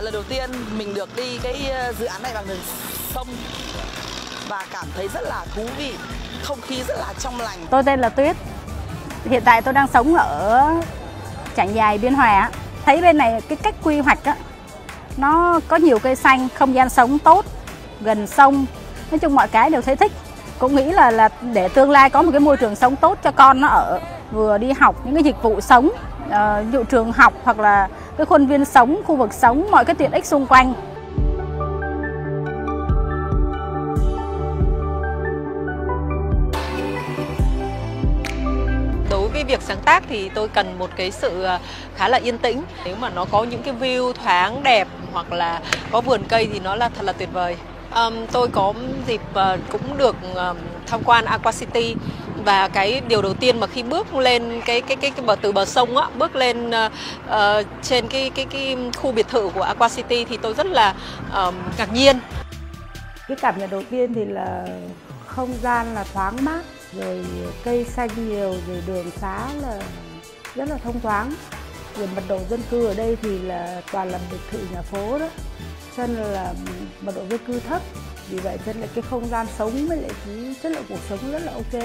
lần đầu tiên mình được đi cái ờ, dự án này bằng đường sông và cảm thấy rất là thú vị, không khí rất là trong lành. Tôi tên là Tuyết. Hiện tại tôi đang sống ở Trảng Dài Biên Hòa. Thấy bên này cái cách quy hoạch á nó có nhiều cây xanh, không gian sống tốt, gần sông. Nói chung mọi cái đều thấy thích. Cũng nghĩ là là để tương lai có một cái môi trường sống tốt cho con nó ở, vừa đi học những cái dịch vụ sống, uh, dụ trường học hoặc là cái khuôn viên sống, khu vực sống, mọi cái tiện ích xung quanh. đối với việc sáng tác thì tôi cần một cái sự à, khá là yên tĩnh. Nếu mà nó có những cái view thoáng đẹp hoặc là có vườn cây thì nó là thật là tuyệt vời. Um, tôi có dịp uh, cũng được uh, tham quan Aqua City và cái điều đầu tiên mà khi bước lên cái cái cái, cái bờ từ bờ sông á bước lên uh, trên cái cái cái khu biệt thự của Aqua City thì tôi rất là uh, ngạc nhiên. Cái cảm nhận đầu tiên thì là không gian là thoáng mát rồi cây xanh nhiều rồi đường xá là rất là thông thoáng. Rồi mật độ dân cư ở đây thì là toàn là biệt thự nhà phố đó cho nên là mật độ dân cư thấp vì vậy cho nên là cái không gian sống với lại cái chất lượng cuộc sống rất là ok.